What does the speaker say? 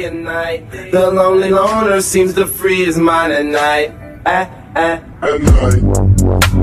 day and night. The lonely loner seems to free his mind at night. At, at, at night.